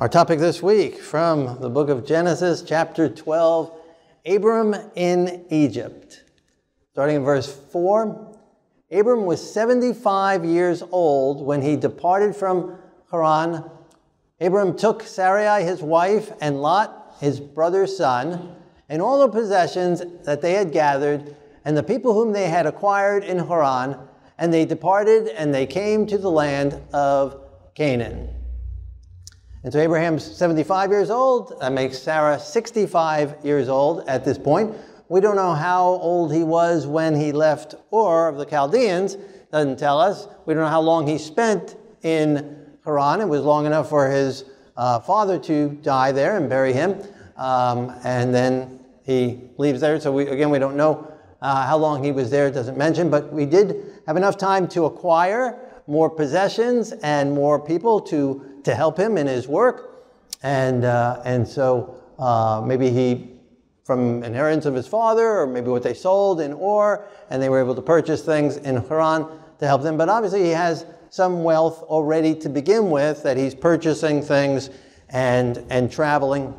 Our topic this week from the book of Genesis, chapter 12 Abram in Egypt. Starting in verse 4 Abram was 75 years old when he departed from Haran. Abram took Sarai, his wife, and Lot, his brother's son, and all the possessions that they had gathered, and the people whom they had acquired in Haran, and they departed and they came to the land of Canaan. And so Abraham's 75 years old. That makes Sarah 65 years old at this point. We don't know how old he was when he left Ur of the Chaldeans. Doesn't tell us. We don't know how long he spent in Haran. It was long enough for his uh, father to die there and bury him. Um, and then he leaves there. So we, again, we don't know uh, how long he was there. It doesn't mention. But we did have enough time to acquire more possessions and more people to to help him in his work. And, uh, and so uh, maybe he, from inheritance of his father, or maybe what they sold in Ur, and they were able to purchase things in Haran to help them. But obviously, he has some wealth already to begin with that he's purchasing things and, and traveling.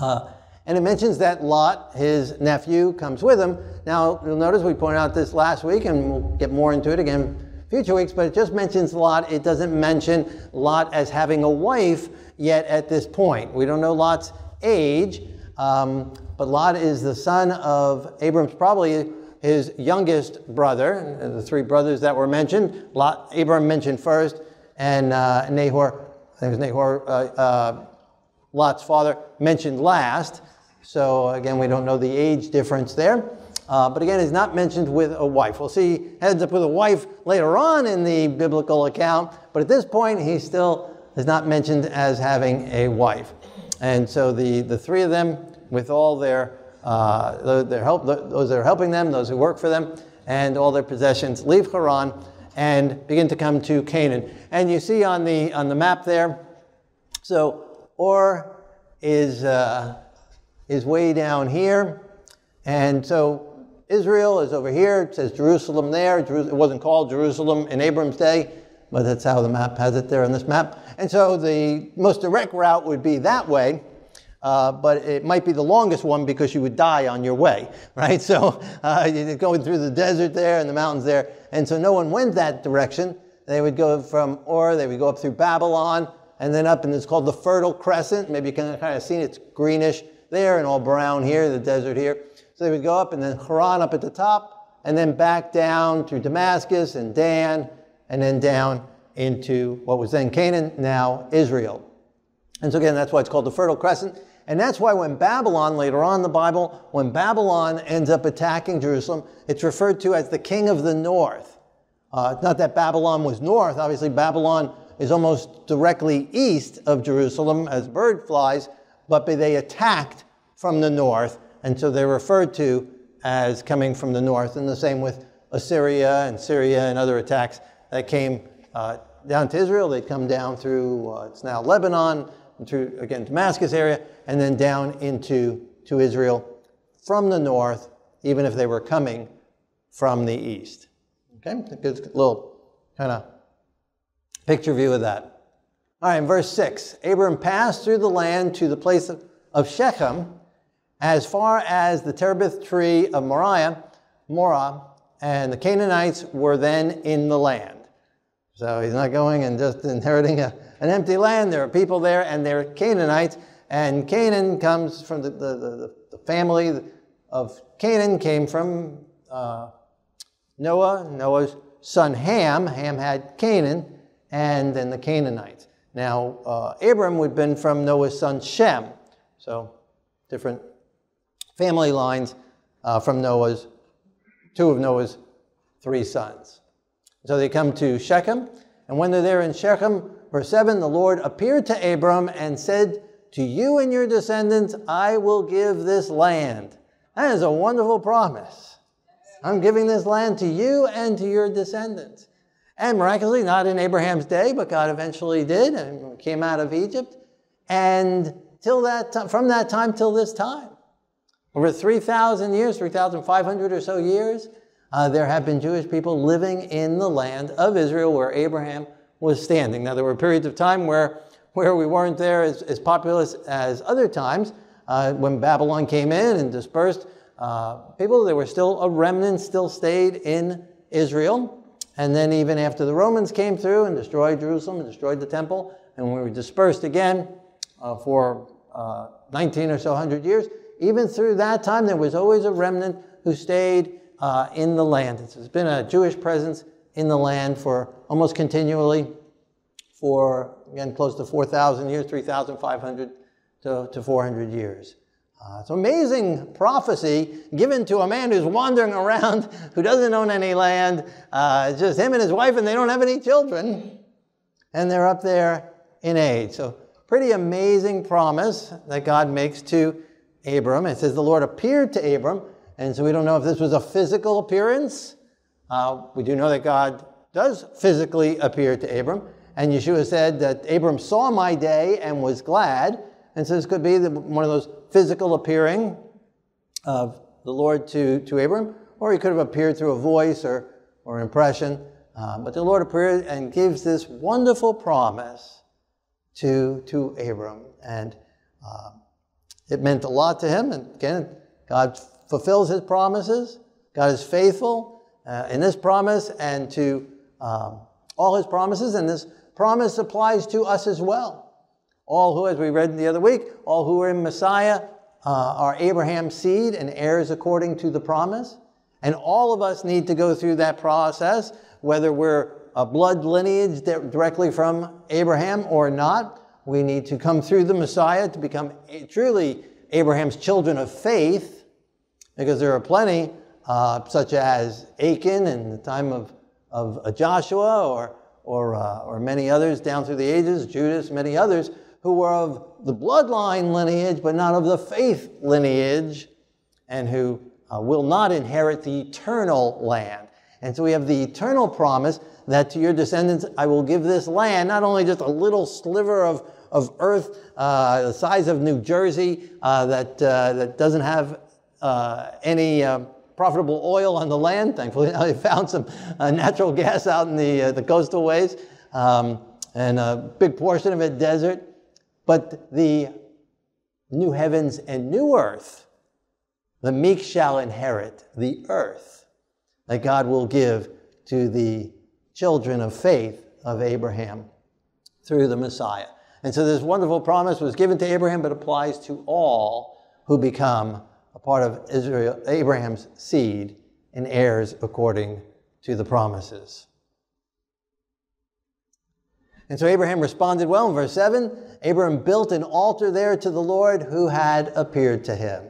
Uh, and it mentions that Lot, his nephew, comes with him. Now, you'll notice we pointed out this last week, and we'll get more into it again future weeks, but it just mentions Lot. It doesn't mention Lot as having a wife yet at this point. We don't know Lot's age, um, but Lot is the son of Abram's probably his youngest brother. The three brothers that were mentioned, Lot, Abram mentioned first, and uh, Nahor, I think it was Nahor, uh, uh, Lot's father, mentioned last. So again, we don't know the age difference there. Uh, but again, he's not mentioned with a wife. We'll see he ends up with a wife later on in the biblical account, but at this point, he still is not mentioned as having a wife. And so the, the three of them, with all their, uh, their help, those that are helping them, those who work for them, and all their possessions, leave Haran and begin to come to Canaan. And you see on the, on the map there, so Ur is, uh, is way down here. And so Israel is over here. It says Jerusalem there. It wasn't called Jerusalem in Abram's day, but that's how the map has it there on this map. And so the most direct route would be that way. Uh, but it might be the longest one because you would die on your way, right? So uh, you're going through the desert there and the mountains there. And so no one went that direction. They would go from Ur, they would go up through Babylon, and then up, and it's called the Fertile Crescent. Maybe you can kind of see it. It's greenish there and all brown here, the desert here. So they would go up and then Haran up at the top, and then back down through Damascus and Dan, and then down into what was then Canaan, now Israel. And so again, that's why it's called the Fertile Crescent. And that's why when Babylon, later on in the Bible, when Babylon ends up attacking Jerusalem, it's referred to as the king of the north. Uh, not that Babylon was north. Obviously, Babylon is almost directly east of Jerusalem as bird flies, but they attacked from the north. And so they're referred to as coming from the north, and the same with Assyria and Syria and other attacks that came uh, down to Israel. They'd come down through, uh, it's now Lebanon, through, again, Damascus area, and then down into to Israel from the north, even if they were coming from the east. Okay, a good little kind of picture view of that. All right, in verse 6, Abram passed through the land to the place of, of Shechem, as far as the terebinth tree of Moriah, Morah, and the Canaanites were then in the land. So he's not going and just inheriting a, an empty land. There are people there, and they're Canaanites. And Canaan comes from the, the, the, the family of Canaan, came from uh, Noah, Noah's son Ham. Ham had Canaan, and then the Canaanites. Now, uh, Abram would have been from Noah's son Shem. So, different family lines uh, from Noah's, two of Noah's three sons. So they come to Shechem, and when they're there in Shechem, verse 7, the Lord appeared to Abram and said, To you and your descendants I will give this land. That is a wonderful promise. I'm giving this land to you and to your descendants. And miraculously, not in Abraham's day, but God eventually did and came out of Egypt. And till that from that time till this time, over 3,000 years, 3,500 or so years, uh, there have been Jewish people living in the land of Israel where Abraham was standing. Now, there were periods of time where, where we weren't there as, as populous as other times. Uh, when Babylon came in and dispersed uh, people, there were still a remnant still stayed in Israel. And then even after the Romans came through and destroyed Jerusalem and destroyed the temple, and we were dispersed again uh, for uh, 19 or so hundred years, even through that time, there was always a remnant who stayed uh, in the land. There's been a Jewish presence in the land for almost continually for, again, close to 4,000 years, 3,500 to, to 400 years. Uh, it's amazing prophecy given to a man who's wandering around, who doesn't own any land. Uh, just him and his wife, and they don't have any children. And they're up there in age. So, pretty amazing promise that God makes to Abram. It says the Lord appeared to Abram. And so we don't know if this was a physical appearance. Uh, we do know that God does physically appear to Abram. And Yeshua said that Abram saw my day and was glad. And so this could be the, one of those physical appearing of the Lord to, to Abram, or he could have appeared through a voice or, or impression. Uh, but the Lord appeared and gives this wonderful promise to, to Abram. And uh, it meant a lot to him. And again, God fulfills his promises. God is faithful uh, in this promise and to um, all his promises. And this promise applies to us as well. All who, as we read the other week, all who are in Messiah uh, are Abraham's seed and heirs according to the promise. And all of us need to go through that process, whether we're a blood lineage directly from Abraham or not. We need to come through the Messiah to become truly Abraham's children of faith, because there are plenty, uh, such as Achan in the time of, of Joshua, or, or, uh, or many others down through the ages, Judas, many others, who were of the bloodline lineage, but not of the faith lineage, and who uh, will not inherit the eternal land. And so we have the eternal promise that to your descendants I will give this land, not only just a little sliver of, of earth uh, the size of New Jersey uh, that, uh, that doesn't have uh, any uh, profitable oil on the land. Thankfully, now they found some natural gas out in the, the coastal ways, um, and a big portion of it desert. But the new heavens and new earth, the meek shall inherit the earth that God will give to the children of faith of Abraham through the Messiah. And so this wonderful promise was given to Abraham, but applies to all who become a part of Israel, Abraham's seed and heirs according to the promises. And so Abraham responded well in verse 7. Abraham built an altar there to the Lord who had appeared to him.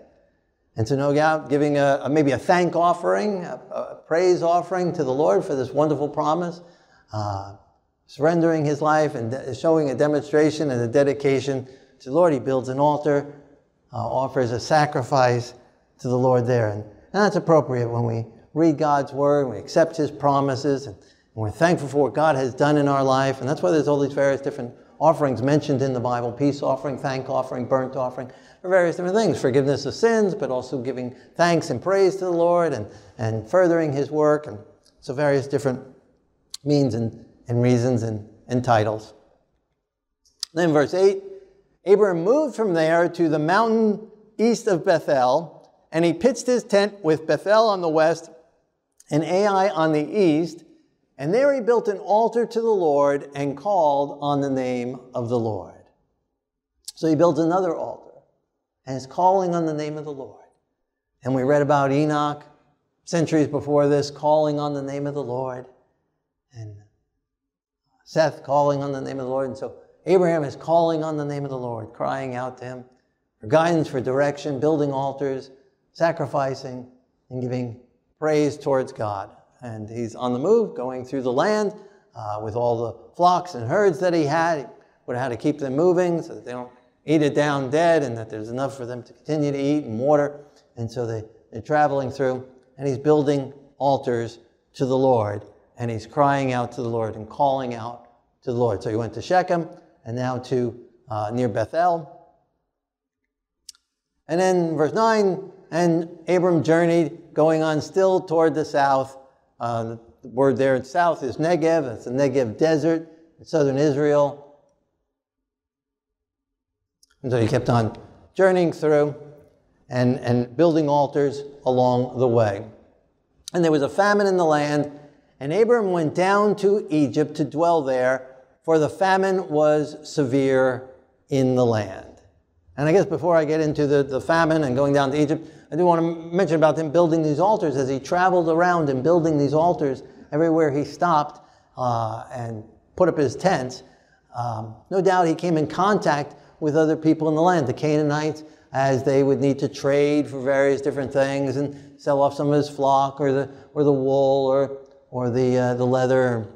And so, no doubt, giving a, a maybe a thank offering, a, a, praise offering to the Lord for this wonderful promise, uh, surrendering his life and de- showing a demonstration and a dedication to the Lord. He builds an altar, uh, offers a sacrifice to the Lord there. And, and that's appropriate when we read God's word, we accept his promises, and and we're thankful for what God has done in our life. And that's why there's all these various different offerings mentioned in the Bible peace offering, thank offering, burnt offering, for various different things forgiveness of sins, but also giving thanks and praise to the Lord and, and furthering His work. And so, various different means and, and reasons and, and titles. Then, verse 8 Abraham moved from there to the mountain east of Bethel, and he pitched his tent with Bethel on the west and Ai on the east and there he built an altar to the Lord and called on the name of the Lord. So he built another altar and is calling on the name of the Lord. And we read about Enoch centuries before this calling on the name of the Lord. And Seth calling on the name of the Lord. And so Abraham is calling on the name of the Lord, crying out to him for guidance, for direction, building altars, sacrificing, and giving praise towards God and he's on the move, going through the land uh, with all the flocks and herds that he had. He would have had to keep them moving so that they don't eat it down dead and that there's enough for them to continue to eat and water. And so they, they're traveling through, and he's building altars to the Lord, and he's crying out to the Lord and calling out to the Lord. So he went to Shechem and now to uh, near Bethel. And then verse 9, and Abram journeyed, going on still toward the south uh, the word there in south is Negev. It's the Negev desert in southern Israel. And so he kept on journeying through and, and building altars along the way. And there was a famine in the land, and Abram went down to Egypt to dwell there, for the famine was severe in the land. And I guess before I get into the, the famine and going down to Egypt, I do want to mention about him building these altars as he traveled around and building these altars everywhere he stopped uh, and put up his tents. Um, no doubt he came in contact with other people in the land, the Canaanites, as they would need to trade for various different things and sell off some of his flock or the, or the wool or, or the, uh, the leather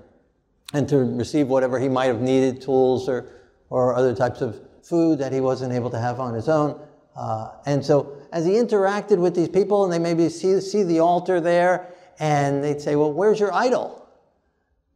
and to receive whatever he might have needed, tools or, or other types of food that he wasn't able to have on his own. Uh, and so as he interacted with these people and they maybe see, see the altar there and they'd say, well, where's your idol?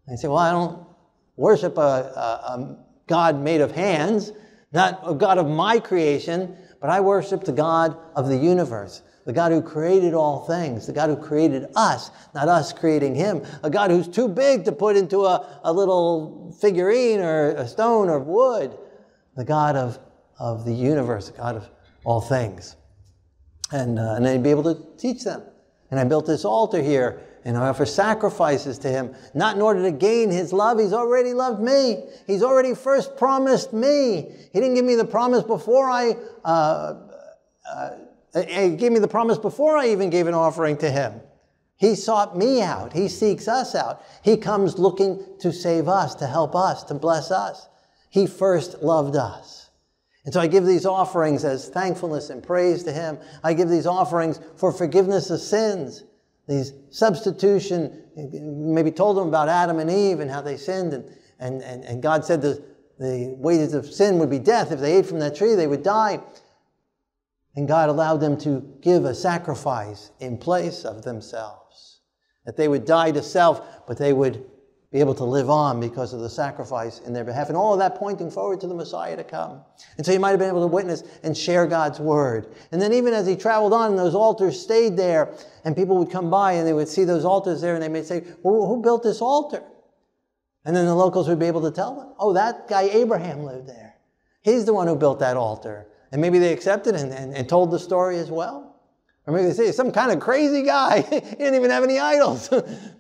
And he'd say, well, I don't worship a, a, a God made of hands, not a God of my creation, but I worship the God of the universe, the God who created all things, the God who created us, not us creating him, a God who's too big to put into a, a little figurine or a stone or wood, the God of, of the universe, the God of all things. And, uh, and he'd be able to teach them. And I built this altar here and I offer sacrifices to him, not in order to gain his love. He's already loved me. He's already first promised me. He didn't give me the promise before I, uh, uh, he gave me the promise before I even gave an offering to him. He sought me out. He seeks us out. He comes looking to save us, to help us, to bless us. He first loved us. And so I give these offerings as thankfulness and praise to Him. I give these offerings for forgiveness of sins these substitution, maybe told them about Adam and Eve and how they sinned, and, and, and, and God said the, the wages of sin would be death. If they ate from that tree, they would die. And God allowed them to give a sacrifice in place of themselves. That they would die to self, but they would be able to live on because of the sacrifice in their behalf. And all of that pointing forward to the Messiah to come. And so he might have been able to witness and share God's word. And then even as he traveled on, those altars stayed there, and people would come by and they would see those altars there and they may say, well, who built this altar? And then the locals would be able to tell them, oh, that guy Abraham lived there. He's the one who built that altar. And maybe they accepted and, and, and told the story as well. Or maybe they say, some kind of crazy guy. he didn't even have any idols.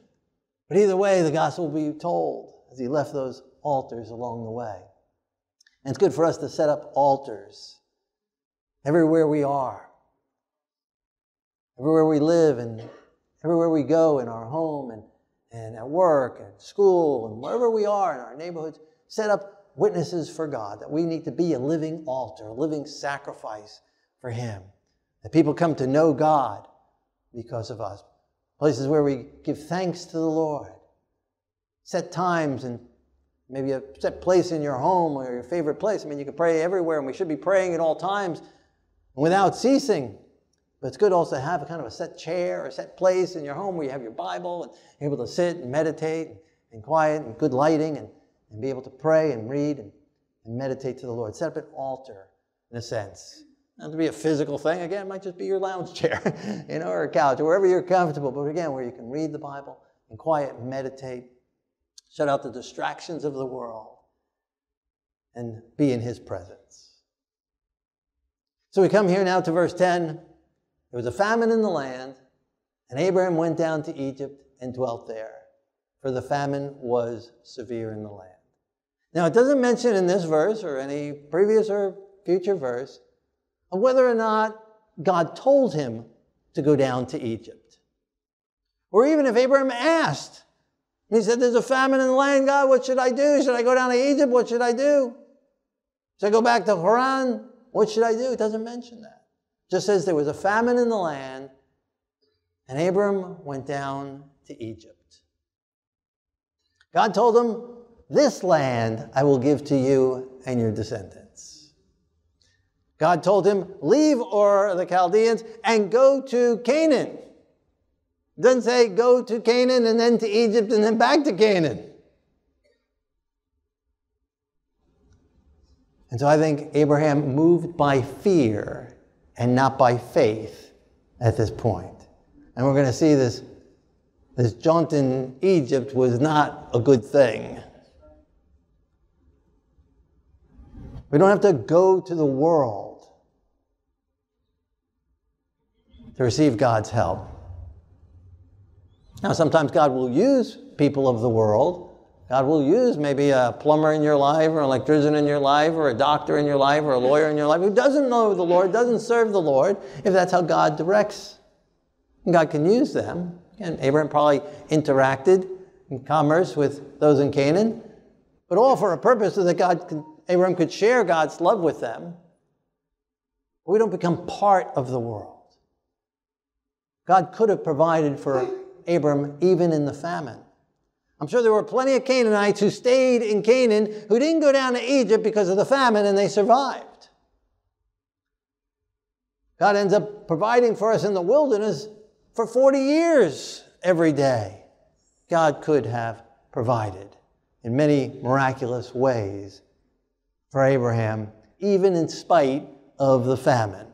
But either way, the gospel will be told as he left those altars along the way. And it's good for us to set up altars everywhere we are, everywhere we live, and everywhere we go in our home and, and at work and school and wherever we are in our neighborhoods. Set up witnesses for God that we need to be a living altar, a living sacrifice for Him. That people come to know God because of us places where we give thanks to the Lord. Set times and maybe a set place in your home or your favorite place. I mean, you can pray everywhere, and we should be praying at all times without ceasing. But it's good also to have a kind of a set chair or a set place in your home where you have your Bible and able to sit and meditate and quiet and good lighting and, and be able to pray and read and, and meditate to the Lord. Set up an altar, in a sense. Not to be a physical thing. Again, it might just be your lounge chair, you know, or a couch, or wherever you're comfortable. But again, where you can read the Bible and quiet and meditate, shut out the distractions of the world, and be in His presence. So we come here now to verse 10. There was a famine in the land, and Abraham went down to Egypt and dwelt there, for the famine was severe in the land. Now, it doesn't mention in this verse or any previous or future verse of whether or not God told him to go down to Egypt. Or even if Abraham asked, he said, There's a famine in the land, God, what should I do? Should I go down to Egypt? What should I do? Should I go back to Haran? What should I do? It doesn't mention that. It just says there was a famine in the land, and Abram went down to Egypt. God told him, This land I will give to you and your descendants. God told him, Leave Ur the Chaldeans and go to Canaan. Doesn't say go to Canaan and then to Egypt and then back to Canaan. And so I think Abraham moved by fear and not by faith at this point. And we're going to see this, this jaunt in Egypt was not a good thing. We don't have to go to the world to receive God's help. Now, sometimes God will use people of the world. God will use maybe a plumber in your life, or an electrician in your life, or a doctor in your life, or a lawyer in your life who doesn't know the Lord, doesn't serve the Lord, if that's how God directs. God can use them. And Abraham probably interacted in commerce with those in Canaan, but all for a purpose so that God can, Abraham could share God's love with them. we don't become part of the world. God could have provided for Abram even in the famine. I'm sure there were plenty of Canaanites who stayed in Canaan who didn't go down to Egypt because of the famine and they survived. God ends up providing for us in the wilderness for 40 years every day. God could have provided in many miraculous ways for Abraham, even in spite of the famine.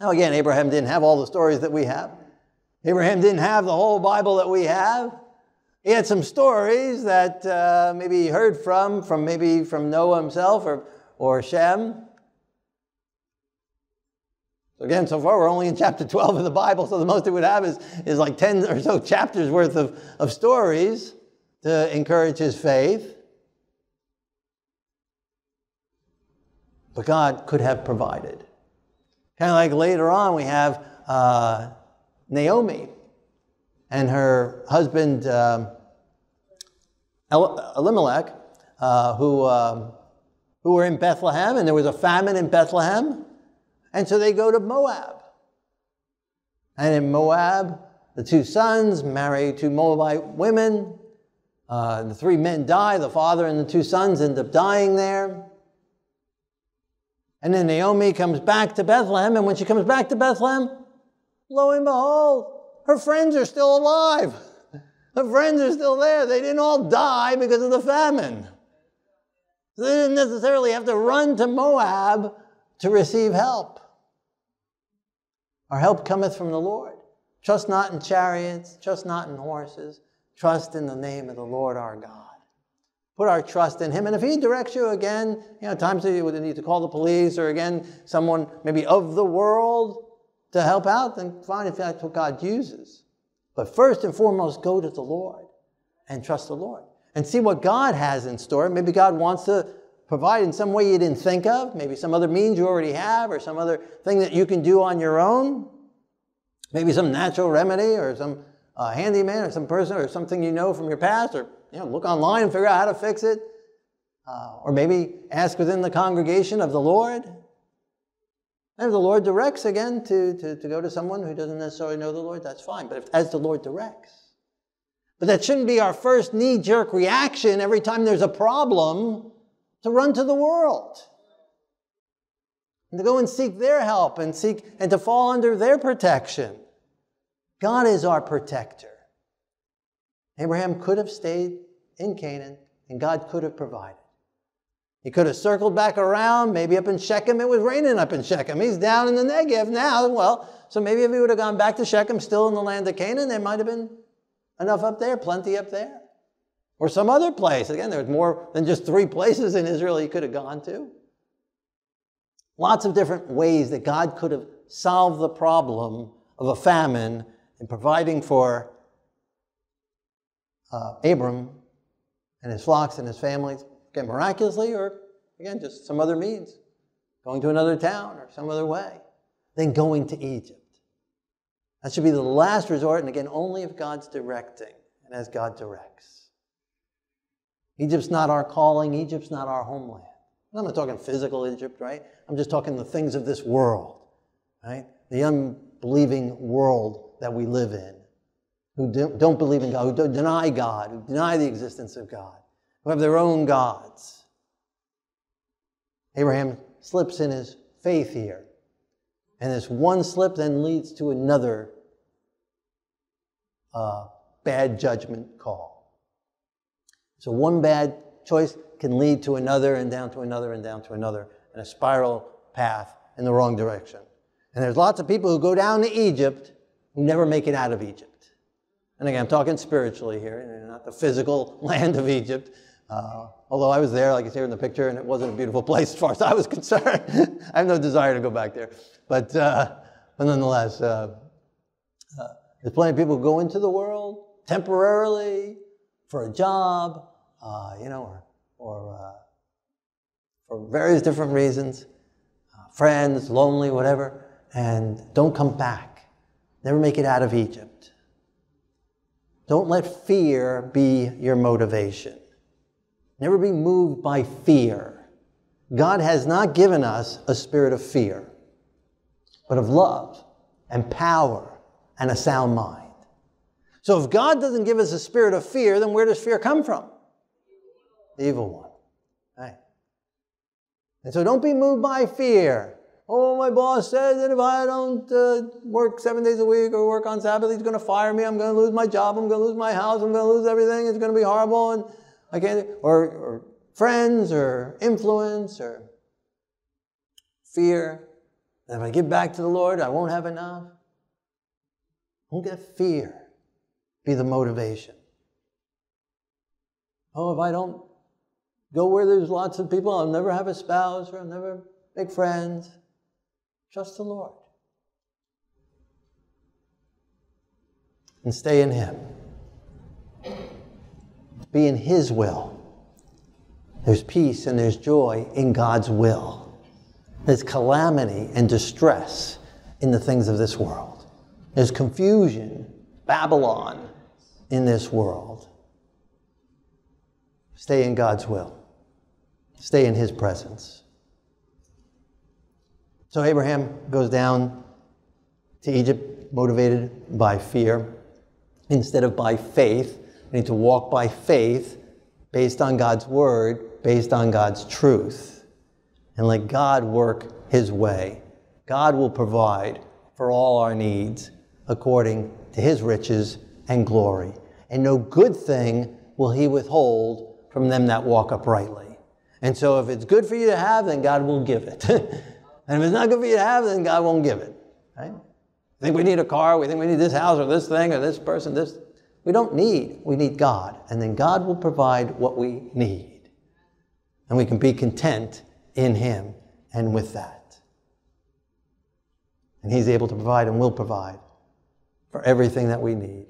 Now, again, Abraham didn't have all the stories that we have. Abraham didn't have the whole Bible that we have. He had some stories that uh, maybe he heard from, from maybe from Noah himself or, or Shem. So again, so far we're only in chapter 12 of the Bible, so the most it would have is, is like 10 or so chapters worth of, of stories to encourage his faith. But God could have provided. Kind of like later on, we have uh, Naomi and her husband um, Elimelech, uh, who, um, who were in Bethlehem, and there was a famine in Bethlehem. And so they go to Moab. And in Moab, the two sons marry two Moabite women. Uh, the three men die. The father and the two sons end up dying there. And then Naomi comes back to Bethlehem. And when she comes back to Bethlehem, lo and behold, her friends are still alive. Her friends are still there. They didn't all die because of the famine. So they didn't necessarily have to run to Moab to receive help. Our help cometh from the Lord. Trust not in chariots, trust not in horses, trust in the name of the Lord our God. Put our trust in Him. And if He directs you again, you know, times you would need to call the police or again, someone maybe of the world, to help out, then fine if that's what God uses. But first and foremost, go to the Lord and trust the Lord and see what God has in store. Maybe God wants to provide in some way you didn't think of, maybe some other means you already have, or some other thing that you can do on your own. Maybe some natural remedy or some uh, handyman or some person or something you know from your past, or you know, look online and figure out how to fix it. Uh, or maybe ask within the congregation of the Lord. And if the Lord directs again to, to, to go to someone who doesn't necessarily know the Lord, that's fine. But if, as the Lord directs. But that shouldn't be our first knee jerk reaction every time there's a problem to run to the world. And to go and seek their help and seek and to fall under their protection. God is our protector. Abraham could have stayed in Canaan and God could have provided. He could have circled back around, maybe up in Shechem. It was raining up in Shechem. He's down in the Negev now. Well, so maybe if he would have gone back to Shechem, still in the land of Canaan, there might have been enough up there, plenty up there. Or some other place. Again, there's more than just three places in Israel he could have gone to. Lots of different ways that God could have solved the problem of a famine in providing for uh, Abram and his flocks and his families again, miraculously or again, just some other means, going to another town or some other way, then going to Egypt. That should be the last resort, and again, only if God's directing and as God directs. Egypt's not our calling, Egypt's not our homeland. I'm not talking physical Egypt, right? I'm just talking the things of this world, right? The unbelieving world that we live in, who don't believe in God, who deny God, who deny the existence of God who have their own gods. Abraham slips in his faith here. And this one slip then leads to another uh, bad judgment call. So one bad choice can lead to another and down to another and down to another and a spiral path in the wrong direction. And there's lots of people who go down to Egypt who never make it out of Egypt. And again, I'm talking spiritually here, not the physical land of Egypt, Uh, although I was there, like you see in the picture, and it wasn't a beautiful place as far as I was concerned. I have no desire to go back there. But, uh, but nonetheless, uh, uh, there's plenty of people who go into the world temporarily for a job, uh, you know, or, or uh, for various different reasons, friends, lonely, whatever, and don't come back. Never make it out of Egypt. Don't let fear be your motivation. Never be moved by fear. God has not given us a spirit of fear, but of love and power and a sound mind. So if God doesn't give us a spirit of fear, then where does fear come from? The evil one. Right? And so don't be moved by fear. Oh, my boss says that if I don't uh, work seven days a week or work on Sabbath, he's going to fire me. I'm going to lose my job. I'm going to lose my house. I'm going to lose everything. It's going to be horrible. And I or, or friends or influence or fear. If I give back to the Lord, I won't have enough. Don't get fear be the motivation. Oh, if I don't go where there's lots of people, I'll never have a spouse or I'll never make friends. Trust the Lord. And stay in Him. Be in His will. There's peace and there's joy in God's will. There's calamity and distress in the things of this world. There's confusion, Babylon in this world. Stay in God's will, stay in His presence. So Abraham goes down to Egypt motivated by fear instead of by faith. We need to walk by faith based on God's word, based on God's truth, and let God work His way. God will provide for all our needs according to His riches and glory. And no good thing will He withhold from them that walk uprightly. And so if it's good for you to have, then God will give it. and if it's not good for you to have, then God won't give it. Right? Think we need a car, we think we need this house or this thing or this person, this. We don't need, we need God. And then God will provide what we need. And we can be content in Him and with that. And He's able to provide and will provide for everything that we need.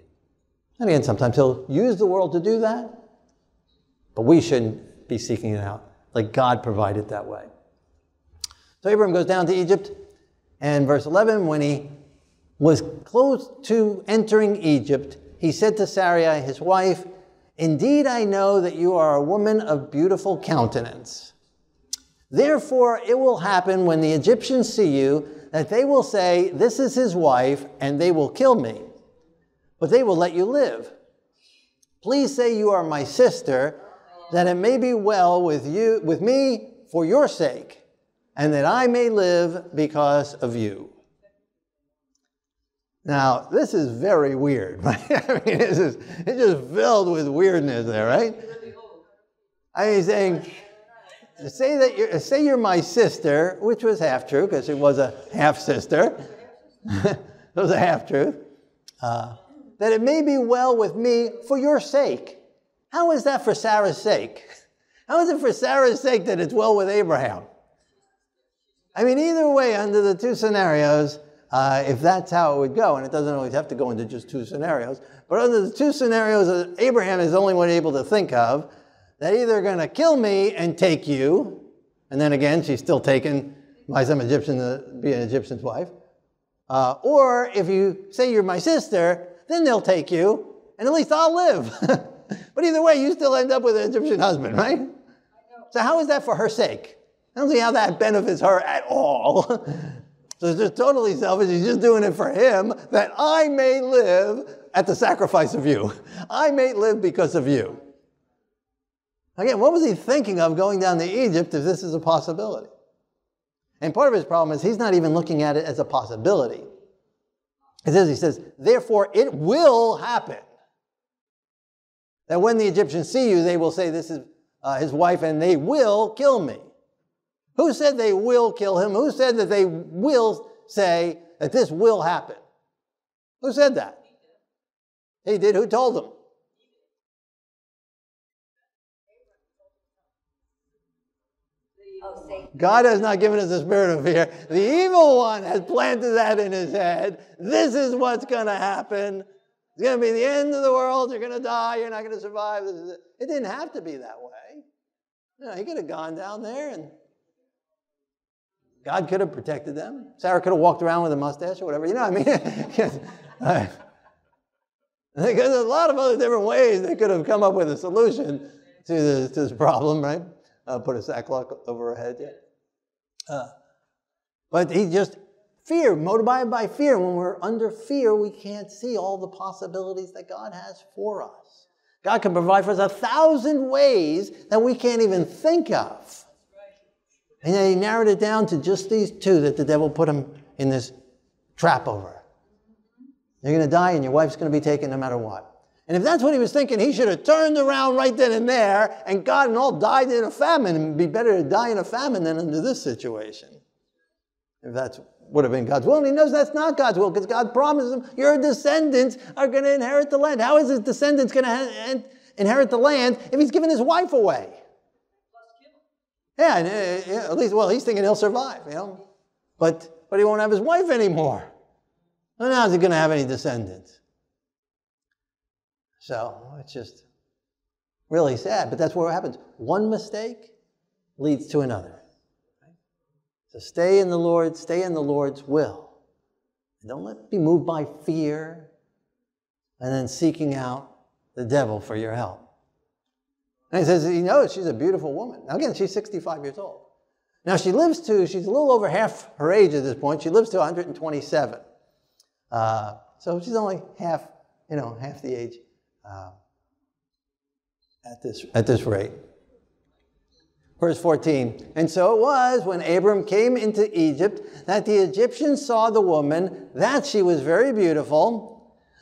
And again, sometimes He'll use the world to do that, but we shouldn't be seeking it out. Like God provided that way. So Abraham goes down to Egypt, and verse 11, when he was close to entering Egypt, he said to Sarai, his wife, Indeed, I know that you are a woman of beautiful countenance. Therefore, it will happen when the Egyptians see you that they will say, This is his wife, and they will kill me. But they will let you live. Please say you are my sister, that it may be well with you with me for your sake, and that I may live because of you. Now, this is very weird. Right? I mean, this is, it's just filled with weirdness there, right? I mean, saying, say that you're, say you're my sister, which was half true because it was a half sister. it was a half truth. Uh, that it may be well with me for your sake. How is that for Sarah's sake? How is it for Sarah's sake that it's well with Abraham? I mean, either way, under the two scenarios, uh, if that's how it would go, and it doesn't always have to go into just two scenarios, but under the two scenarios that Abraham is the only one able to think of, they're either going to kill me and take you, and then again, she's still taken by some Egyptian to be an Egyptian's wife, uh, or if you say you're my sister, then they'll take you, and at least I'll live. but either way, you still end up with an Egyptian husband, right? So how is that for her sake? I don't see how that benefits her at all. so it's just totally selfish. He's just doing it for him that I may live at the sacrifice of you. I may live because of you. Again, what was he thinking of going down to Egypt if this is a possibility? And part of his problem is he's not even looking at it as a possibility. It says, he says, therefore it will happen that when the Egyptians see you, they will say, This is uh, his wife, and they will kill me. Who said they will kill him? Who said that they will say that this will happen? Who said that? He did. Who told them? God has not given us a spirit of fear. The evil one has planted that in his head. This is what's going to happen. It's going to be the end of the world. You're going to die. You're not going to survive. It. didn't have to be that way. You know, he could have gone down there and God could have protected them. Sarah could have walked around with a mustache or whatever. You know what I mean? Because there's a lot of other different ways they could have come up with a solution to this, to this problem, right? Uh, put a sackcloth over her head, yeah. Uh, but he just fear, motivated by fear. When we're under fear, we can't see all the possibilities that God has for us. God can provide for us a thousand ways that we can't even think of. And he narrowed it down to just these two that the devil put him in this trap over. You're going to die and your wife's going to be taken no matter what. And if that's what he was thinking, he should have turned around right then and there and God and all died in a famine. It'd be better to die in a famine than under this situation. If that would have been God's will. And he knows that's not God's will because God promised him, your descendants are going to inherit the land. How is his descendants going to inherit the land if he's given his wife away? Yeah, and, uh, at least, well, he's thinking he'll survive, you know. But, but he won't have his wife anymore. And how's he going to have any descendants? So it's just really sad, but that's what happens. One mistake leads to another. So stay in the Lord, stay in the Lord's will. Don't let be moved by fear and then seeking out the devil for your help. And he says he knows she's a beautiful woman. Now, again, she's 65 years old. Now, she lives to, she's a little over half her age at this point. She lives to 127. Uh, so she's only half, you know, half the age uh, at, this, at this rate. Verse 14. And so it was when Abram came into Egypt that the Egyptians saw the woman, that she was very beautiful.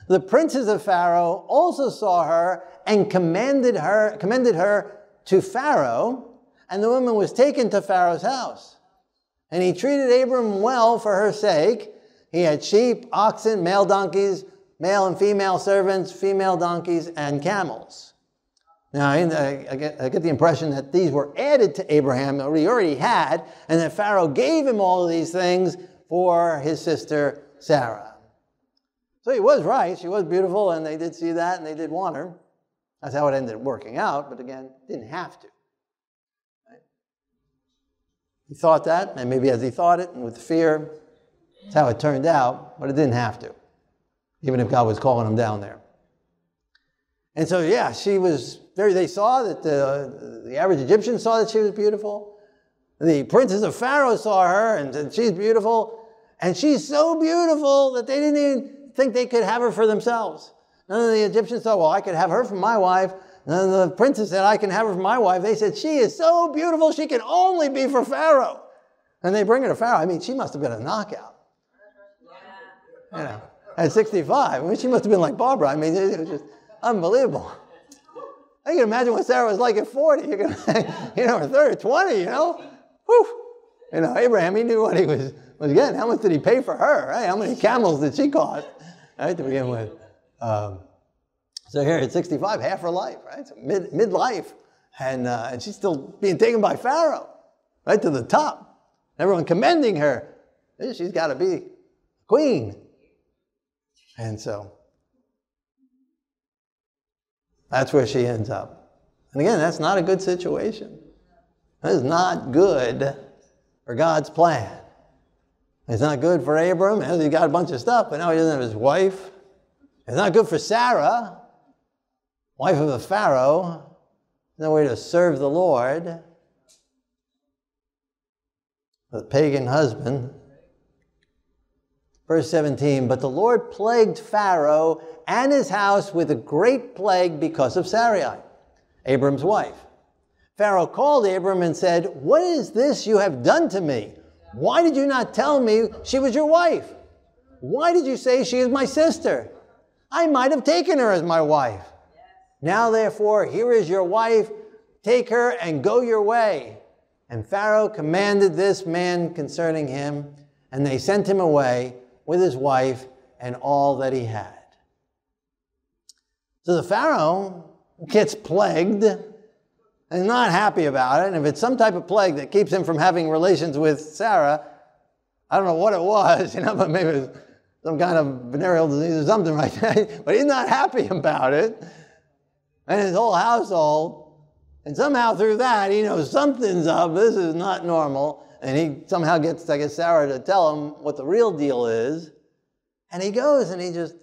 The princes of Pharaoh also saw her and commanded her, commended her to Pharaoh, and the woman was taken to Pharaoh's house. And he treated Abram well for her sake. He had sheep, oxen, male donkeys, male and female servants, female donkeys, and camels. Now, I get, the impression that these were added to Abraham, or he already had, and that Pharaoh gave him all of these things for his sister Sarah. So he was right. She was beautiful, and they did see that, and they did want her. That's how it ended up working out, but again, didn't have to. Right? He thought that, and maybe as he thought it, and with fear, that's how it turned out, but it didn't have to, even if God was calling him down there. And so, yeah, she was very, they saw that the, the average Egyptian saw that she was beautiful. The princes of Pharaoh saw her and said, she's beautiful. And she's so beautiful that they didn't even think they could have her for themselves. None of the Egyptians thought, well, I could have her for my wife. None of the princes said, I can have her for my wife. They said, she is so beautiful, she can only be for Pharaoh. And they bring her to Pharaoh. I mean, she must have been a knockout. You know, at 65. I mean, she must have been like Barbara. I mean, it was just unbelievable. I can imagine what Sarah was like at 40. You, can, you know, or 30, 20, you know. Whew. You know, Abraham, he knew what he was, getting. How much did he pay for her, right? How many camels did she cost, right, to begin with? Um, so here at 65, half her life, right? So mid midlife, and uh, and she's still being taken by Pharaoh, right to the top. Everyone commending her. She's got to be queen. And so that's where she ends up. And again, that's not a good situation. That is not good for God's plan. It's not good for Abram. He's got a bunch of stuff, but now he doesn't have his wife. It's not good for Sarah, wife of the Pharaoh. No way to serve the Lord. The pagan husband. Verse 17, but the Lord plagued Pharaoh and his house with a great plague because of Sarai, Abram's wife. Pharaoh called Abram and said, What is this you have done to me? Why did you not tell me she was your wife? Why did you say she is my sister? I might have taken her as my wife. Now, therefore, here is your wife. Take her and go your way. And Pharaoh commanded this man concerning him, and they sent him away with his wife and all that he had. So the Pharaoh gets plagued and not happy about it. And if it's some type of plague that keeps him from having relations with Sarah, I don't know what it was, you know, but maybe it was some kind of venereal disease or something like that. But he's not happy about it. And his whole household. And somehow through that, he knows something's up. This is not normal. And he somehow gets, I guess, Sarah to tell him what the real deal is. And he goes and he just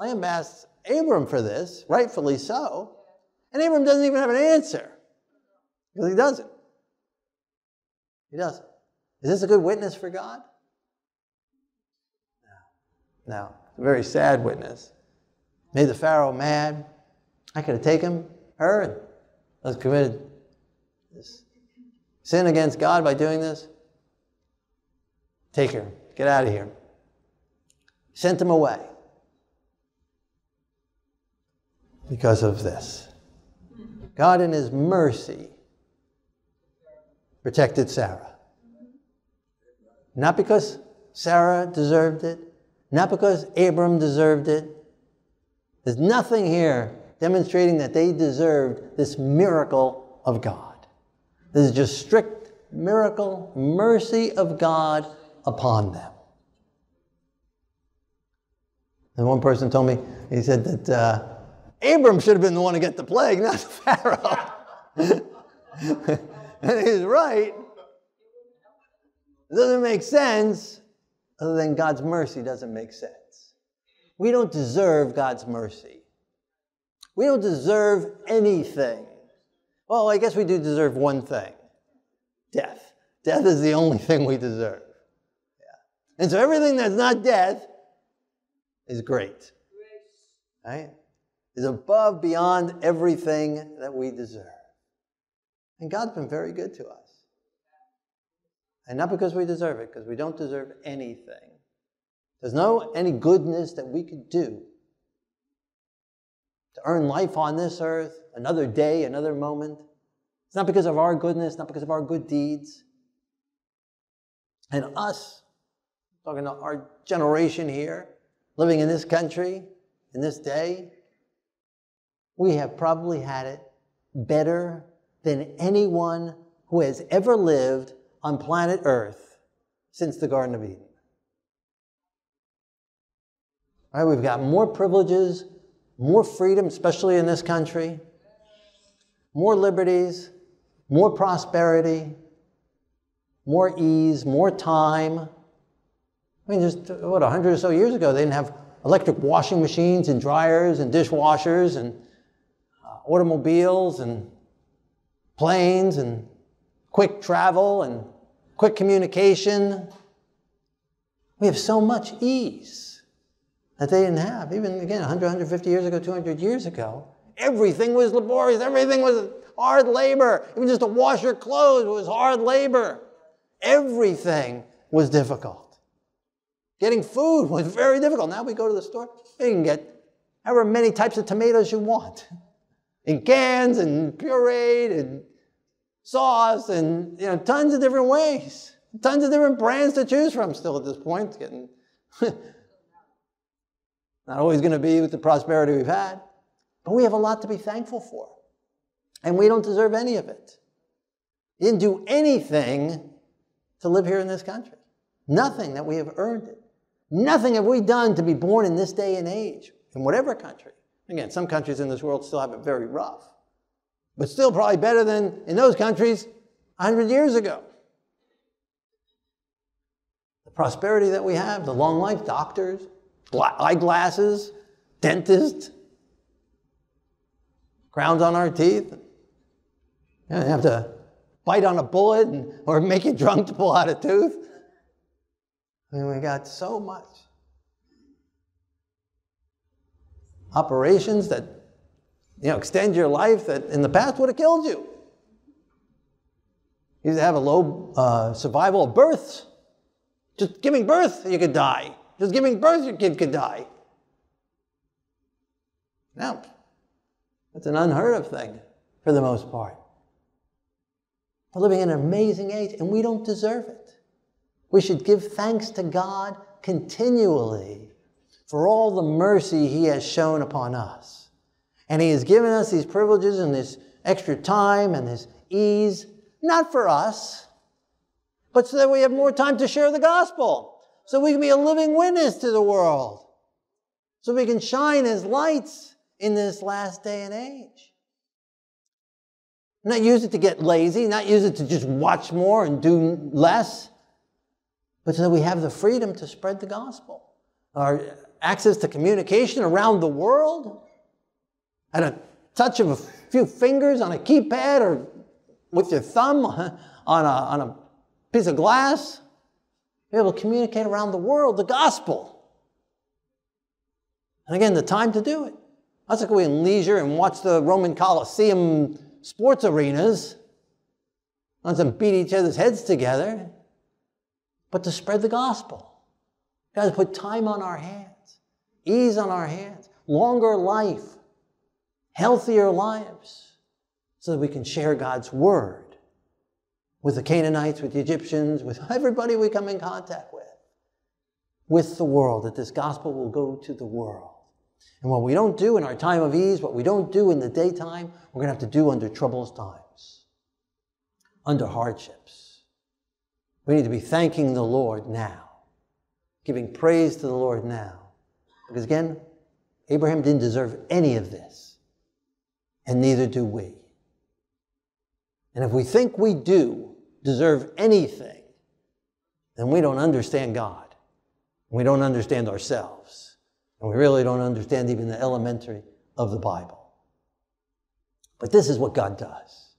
lambasts Abram for this, rightfully so. And Abram doesn't even have an answer because he doesn't. He doesn't. Is this a good witness for God? No. No. It's a very sad witness. Made the Pharaoh mad. I could have taken her and let's committed this sin against God by doing this. Take her. Get out of here. Sent him away. because of this. God, in His mercy, protected Sarah. Not because Sarah deserved it, not because Abram deserved it. There's nothing here demonstrating that they deserved this miracle of God. This is just strict miracle, mercy of God upon them. And one person told me, he said that uh, Abram should have been the one to get the plague, not Pharaoh. he's right. It doesn't make sense, other than God's mercy doesn't make sense. We don't deserve God's mercy. We don't deserve anything. Well, I guess we do deserve one thing death. Death is the only thing we deserve. Yeah. And so everything that's not death is great. Right? is above, beyond everything that we deserve. And God's been very good to us. And not because we deserve it, because we don't deserve anything. There's no any goodness that we could do to earn life on this earth, another day, another moment. It's not because of our goodness, not because of our good deeds. And us, talking to our generation here, living in this country, in this day, we have probably had it better than anyone who has ever lived on planet Earth since the Garden of Eden. All right, we've got more privileges, more freedom, especially in this country, more liberties, more prosperity, more ease, more time. I mean, just what, 100 or so years ago, they didn't have electric washing machines and dryers and dishwashers and uh, automobiles and planes and quick travel and quick communication. We have so much ease that they didn't have. Even again, 100, 150 years ago, 200 years ago, everything was laborious. Everything was hard labor. Even just to wash your clothes was hard labor. Everything was difficult. Getting food was very difficult. Now we go to the store, you can get however many types of tomatoes you want in cans and pureed and sauce and you know tons of different ways, tons of different brands to choose from. Still at this point, getting not always going to be with the prosperity we've had, but we have a lot to be thankful for, and we don't deserve any of it. You didn't do anything to live here in this country. Nothing that we have earned it. Nothing have we done to be born in this day and age, in whatever country. Again, some countries in this world still have it very rough, but still probably better than in those countries 100 years ago. The prosperity that we have, the long life, doctors, eyeglasses, dentists, crowns on our teeth. You have to bite on a bullet and, or make you drunk to pull out a tooth. I mean, we got so much. Operations that you know, extend your life that in the past would have killed you. You used to have a low uh, survival of births. Just giving birth, you could die. Just giving birth, your kid could die. Now, that's an unheard of thing for the most part. We're living in an amazing age, and we don't deserve it. We should give thanks to God continually for all the mercy he has shown upon us. And he has given us these privileges and this extra time and this ease, not for us, but so that we have more time to share the gospel, so we can be a living witness to the world, so we can shine as lights in this last day and age. Not use it to get lazy, not use it to just watch more and do less, but so that we have the freedom to spread the gospel. Our access to communication around the world at a touch of a few fingers on a keypad or with your thumb on a, on a piece of glass. Be able to communicate around the world the gospel. And again, the time to do it. That's like we in leisure and watch the Roman Colosseum sports arenas. Not to beat each other's heads together, but to spread the gospel. God has put time on our hands, ease on our hands, longer life, healthier lives, so that we can share God's word with the Canaanites, with the Egyptians, with everybody we come in contact with, with the world, that this gospel will go to the world. And what we don't do in our time of ease, what we don't do in the daytime, we're going to have to do under troublous times, under hardships. We need to be thanking the Lord now, giving praise to the Lord now. Because again, Abraham didn't deserve any of this, and neither do we. And if we think we do deserve anything, then we don't understand God. We don't understand ourselves. And we really don't understand even the elementary of the Bible. But this is what God does.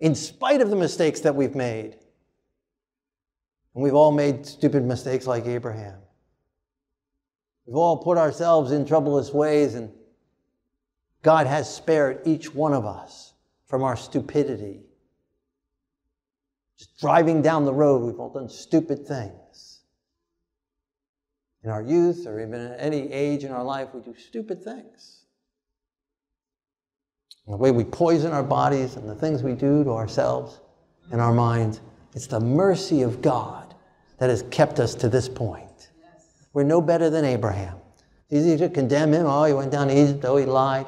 In spite of the mistakes that we've made, and we've all made stupid mistakes like Abraham. We've all put ourselves in troublous ways, and God has spared each one of us from our stupidity. Just driving down the road, we've all done stupid things. In our youth, or even at any age in our life, we do stupid things. And the way we poison our bodies and the things we do to ourselves and our minds, it's the mercy of God that has kept us to this point. We're no better than Abraham. It's easy to condemn him. Oh, he went down to Egypt. Oh, he lied.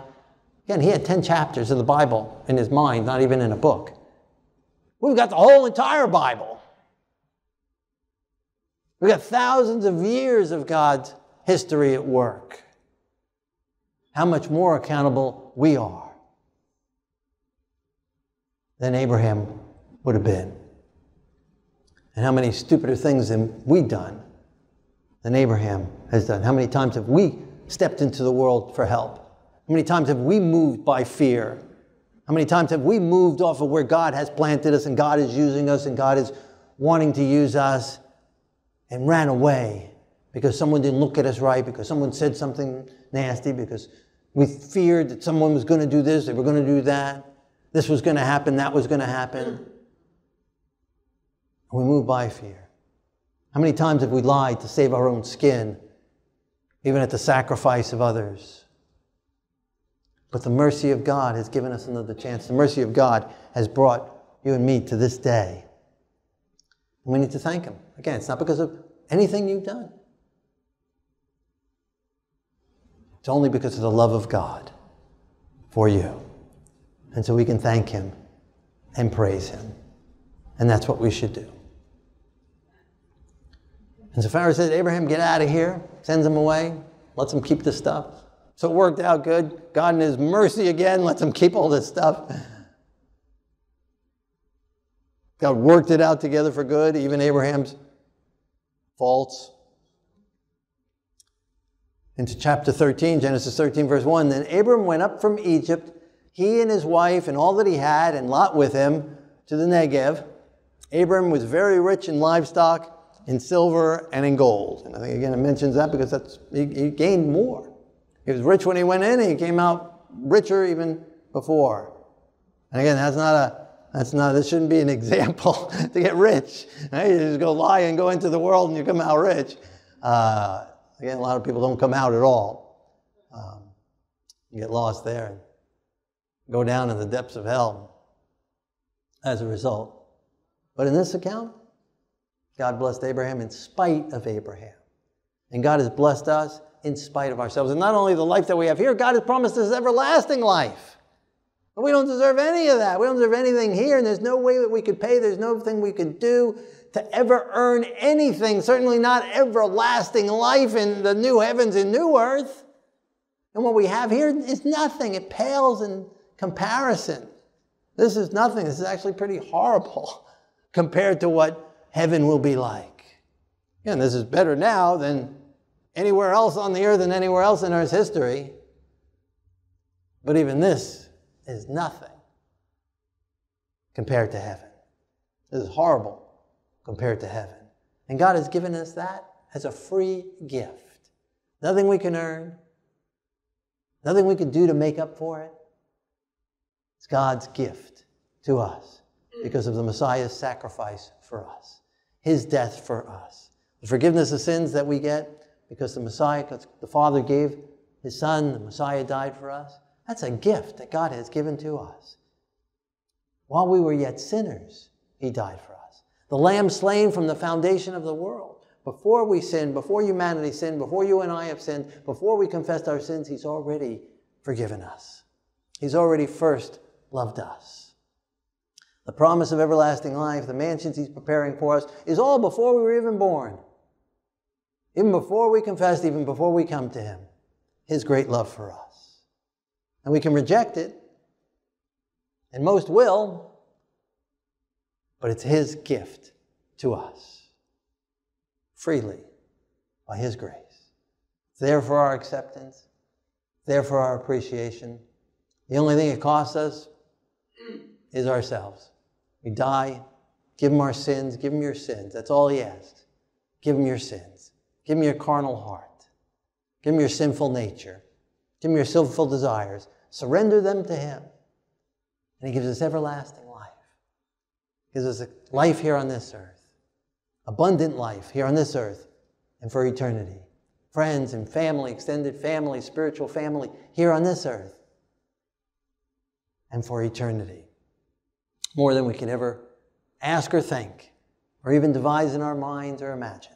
Again, he had 10 chapters of the Bible in his mind, not even in a book. We've got the whole entire Bible. We've got thousands of years of God's history at work. How much more accountable we are than Abraham would have been. And how many stupider things than we done than Abraham has done. How many times have we stepped into the world for help? How many times have we moved by fear? How many times have we moved off of where God has planted us and God is using us and God is wanting to use us and ran away because someone didn't look at us right, because someone said something nasty, because we feared that someone was going to do this, they were going to do that, this was going to happen, that was going to happen. We move by fear. How many times have we lied to save our own skin, even at the sacrifice of others? But the mercy of God has given us another chance. The mercy of God has brought you and me to this day. And we need to thank Him. Again, it's not because of anything you've done, it's only because of the love of God for you. And so we can thank Him and praise Him. And that's what we should do. And so Pharaoh says, Abraham, get out of here, sends him away, lets him keep the stuff. So it worked out good. God, in His mercy again, lets him keep all this stuff. God worked it out together for good, even Abraham's faults. Into chapter 13, Genesis 13, verse 1. Then Abram went up from Egypt, he and his wife and all that he had, and Lot with him, to the Negev. Abram was very rich in livestock in silver and in gold. And I think again it mentions that because that's he, he gained more. He was rich when he went in, and he came out richer even before. And again, that's not a that's not this shouldn't be an example to get rich. Right? You just go lie and go into the world and you come out rich. Uh, again, a lot of people don't come out at all. Um, you get lost there and go down in the depths of hell as a result. But in this account, God blessed Abraham in spite of Abraham. And God has blessed us in spite of ourselves. And not only the life that we have here, God has promised us everlasting life. But we don't deserve any of that. We don't deserve anything here, and there's no way that we could pay, there's nothing we could do to ever earn anything, certainly not everlasting life in the new heavens and new earth. And what we have here is nothing. It pales in comparison. This is nothing. This is actually pretty horrible compared to what heaven will be like. And this is better now than anywhere else on the earth and anywhere else in Earth's history. But even this is nothing compared to heaven. This is horrible compared to heaven. And God has given us that as a free gift. Nothing we can earn, nothing we can do to make up for it. It's God's gift to us because of the Messiah's sacrifice for us, his death for us. The forgiveness of sins that we get because the Messiah, the Father gave his Son, the Messiah died for us. That's a gift that God has given to us. While we were yet sinners, he died for us. The Lamb slain from the foundation of the world. Before we sinned, before humanity sinned, before you and I have sinned, before we confessed our sins, he's already forgiven us. He's already first loved us. The promise of everlasting life, the mansions he's preparing for us, is all before we were even born. Even before we confess, even before we come to him, his great love for us. And we can reject it, and most will, but it's his gift to us freely by his grace. It's there for our acceptance, there for our appreciation. The only thing it costs us is ourselves. We die, give him our sins, give him your sins. That's all he asks. Give him your sins. Give him your carnal heart. Give him your sinful nature. Give him your sinful desires. Surrender them to him. And he gives us everlasting life. He gives us a life here on this earth, abundant life here on this earth, and for eternity. Friends and family, extended family, spiritual family here on this earth, and for eternity more than we can ever ask or think, or even devise in our minds or imagine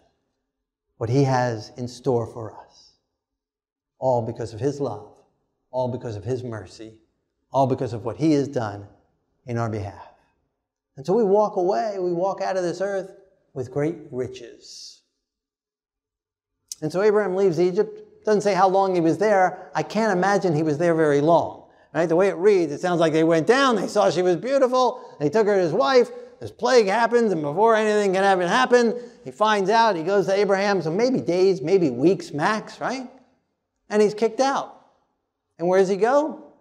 what He has in store for us. All because of His love, all because of His mercy, all because of what He has done in our behalf. And so we walk away, we walk out of this earth with great riches. And so Abraham leaves Egypt. Doesn't say how long he was there. I can't imagine he was there very long. Right? The way it reads, it sounds like they went down, they saw she was beautiful, they took her as wife, this plague happens, and before anything can even happen, he finds out, he goes to Abraham, so maybe days, maybe weeks max, right? And he's kicked out. And where does he go?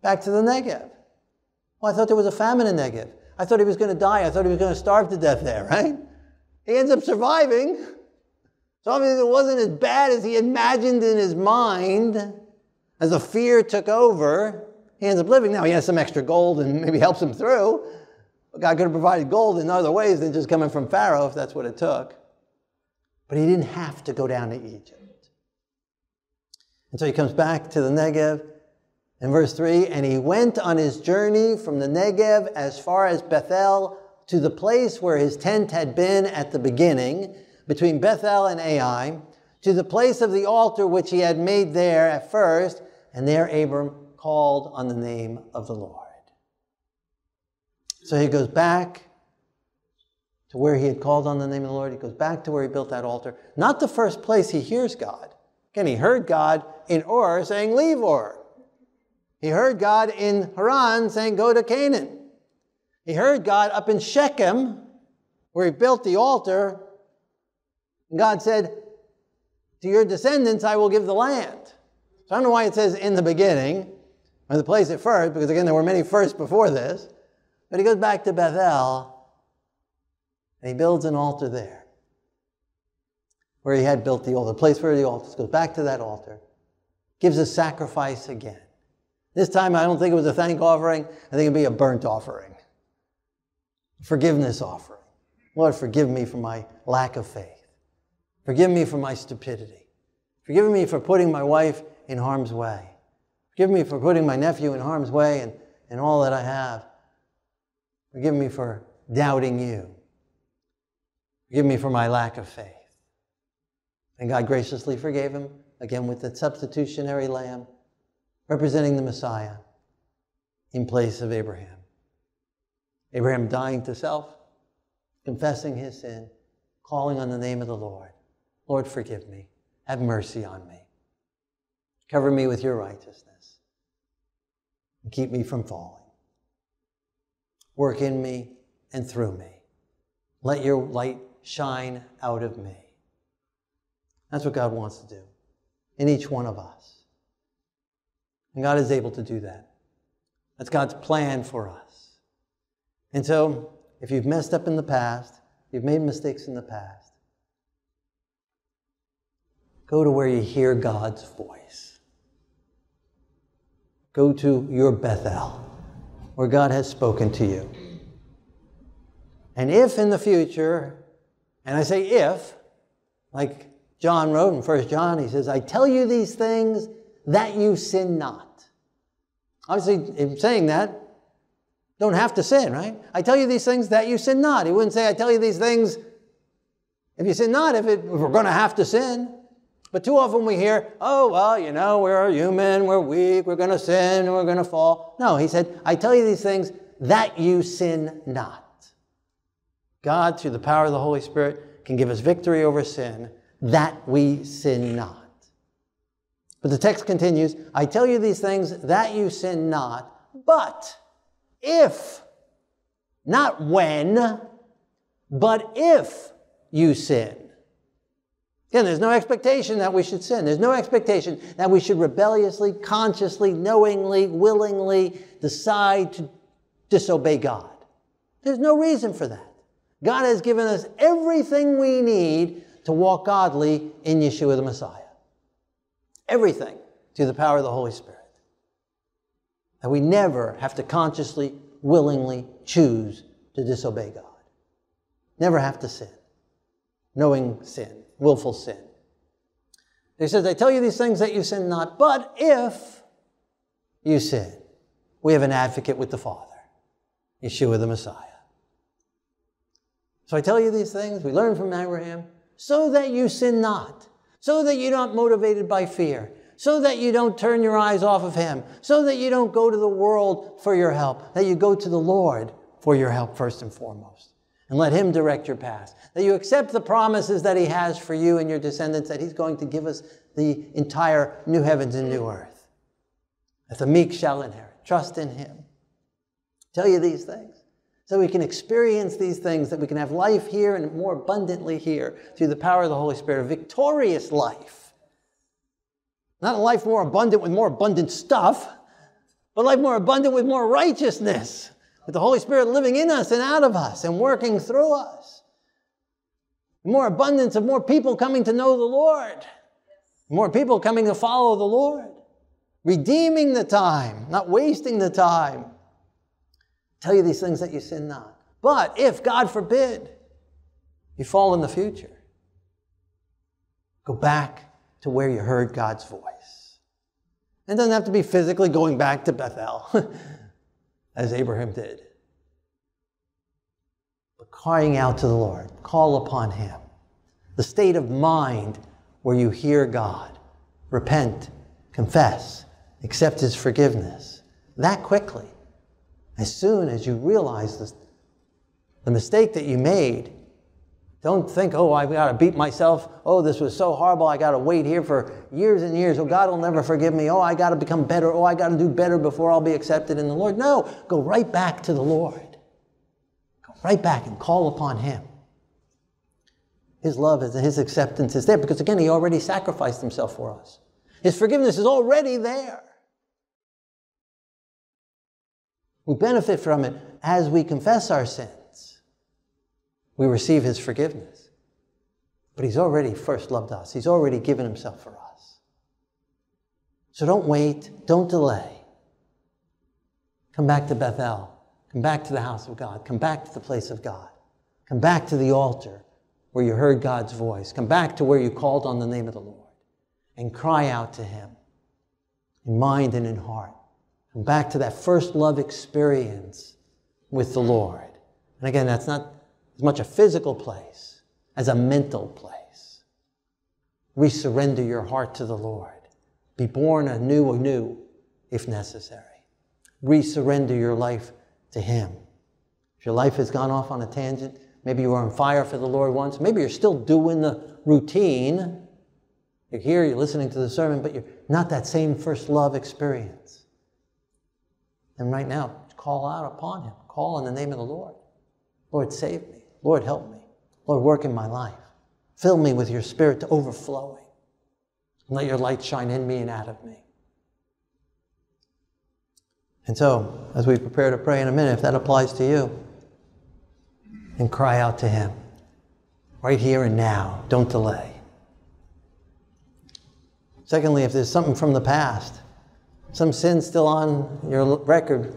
Back to the Negev. Well, I thought there was a famine in Negev. I thought he was going to die. I thought he was going to starve to death there, right? He ends up surviving. So obviously it wasn't as bad as he imagined in his mind. As the fear took over, he ends up living. Now he has some extra gold and maybe helps him through. God could have provided gold in other ways than just coming from Pharaoh if that's what it took. But he didn't have to go down to Egypt. And so he comes back to the Negev in verse 3 and he went on his journey from the Negev as far as Bethel to the place where his tent had been at the beginning, between Bethel and Ai, to the place of the altar which he had made there at first, and there Abram called on the name of the Lord. So he goes back to where he had called on the name of the Lord. He goes back to where he built that altar. Not the first place he hears God. Again, he heard God in Ur saying, Leave Ur. He heard God in Haran saying, Go to Canaan. He heard God up in Shechem, where he built the altar. And God said, To your descendants I will give the land. So I don't know why it says in the beginning, or the place at first, because again, there were many firsts before this. But he goes back to Bethel and he builds an altar there where he had built the altar, the place where the altar goes back to that altar, gives a sacrifice again. This time, I don't think it was a thank offering. I think it'd be a burnt offering, forgiveness offering. Lord, forgive me for my lack of faith. Forgive me for my stupidity. Forgive me for putting my wife in harm's way. Forgive me for putting my nephew in harm's way and, and all that I have. Forgive me for doubting you. Forgive me for my lack of faith. And God graciously forgave him, again with the substitutionary lamb, representing the Messiah. in place of Abraham. Abraham dying to self, confessing his sin, calling on the name of the Lord. Lord, forgive me. Have mercy on me. Cover me with your righteousness and keep me from falling. Work in me and through me. Let your light shine out of me. That's what God wants to do in each one of us. And God is able to do that. That's God's plan for us. And so, if you've messed up in the past, you've made mistakes in the past, go to where you hear God's voice. Go to your Bethel, where God has spoken to you. And if in the future, and I say if, like John wrote in 1 John, he says, I tell you these things that you sin not. Obviously, in saying that, don't have to sin, right? I tell you these things that you sin not. He wouldn't say, I tell you these things if you sin not, if, it, if we're going to have to sin. But too often we hear, oh, well, you know, we're human, we're weak, we're going to sin, we're going to fall. No, he said, I tell you these things that you sin not. God, through the power of the Holy Spirit, can give us victory over sin that we sin not. But the text continues I tell you these things that you sin not, but if, not when, but if you sin. Again, there's no expectation that we should sin. There's no expectation that we should rebelliously, consciously, knowingly, willingly decide to disobey God. There's no reason for that. God has given us everything we need to walk godly in Yeshua the Messiah. Everything through the power of the Holy Spirit. That we never have to consciously, willingly choose to disobey God. Never have to sin. Knowing sin, willful sin. He says, I tell you these things that you sin not, but if you sin, we have an advocate with the Father, Yeshua the Messiah. So I tell you these things, we learn from Abraham, so that you sin not, so that you're not motivated by fear, so that you don't turn your eyes off of Him, so that you don't go to the world for your help, that you go to the Lord for your help first and foremost. And let Him direct your path. That you accept the promises that He has for you and your descendants, that He's going to give us the entire new heavens and new earth. That the meek shall inherit. Trust in Him. Tell you these things so we can experience these things, that we can have life here and more abundantly here through the power of the Holy Spirit, a victorious life. Not a life more abundant with more abundant stuff, but life more abundant with more righteousness, with the Holy Spirit living in us and out of us and working through us. More abundance of more people coming to know the Lord, more people coming to follow the Lord, redeeming the time, not wasting the time tell you these things that you sin not. But if, God forbid, you fall in the future, go back to where you heard God's voice. It doesn't have to be physically going back to Bethel, as Abraham did, but crying out to the Lord, call upon Him. The state of mind where you hear God, repent, confess, accept His forgiveness, that quickly as soon as you realize the mistake that you made, don't think, oh, I've got to beat myself. Oh, this was so horrible. I got to wait here for years and years. Oh, God will never forgive me. Oh, I got to become better. Oh, I got to do better before I'll be accepted in the Lord. No, go right back to the Lord. Go right back and call upon Him. His love and His acceptance is there because, again, He already sacrificed Himself for us. His forgiveness is already there. We benefit from it as we confess our sins. We receive His forgiveness. But He's already first loved us, He's already given Himself for us. So don't wait, don't delay. Come back to Bethel. Come back to the house of God. Come back to the place of God. Come back to the altar where you heard God's voice. Come back to where you called on the name of the Lord and cry out to Him in mind and in heart. Come back to that first love experience with the Lord. And again, that's not as much a physical place as a mental place. We surrender your heart to the Lord. Be born anew, anew, if necessary. resurrender your life to Him. If your life has gone off on a tangent, maybe you were on fire for the Lord once, maybe you're still doing the routine. You're here, you're listening to the sermon, but you're not that same first love experience. And right now, call out upon Him. Call in the name of the Lord. Lord, save me. Lord, help me. Lord, work in my life. Fill me with your spirit to overflowing. And let your light shine in me and out of me. And so, as we prepare to pray in a minute, if that applies to you, and cry out to Him right here and now. Don't delay. Secondly, if there's something from the past, some sin still on your record,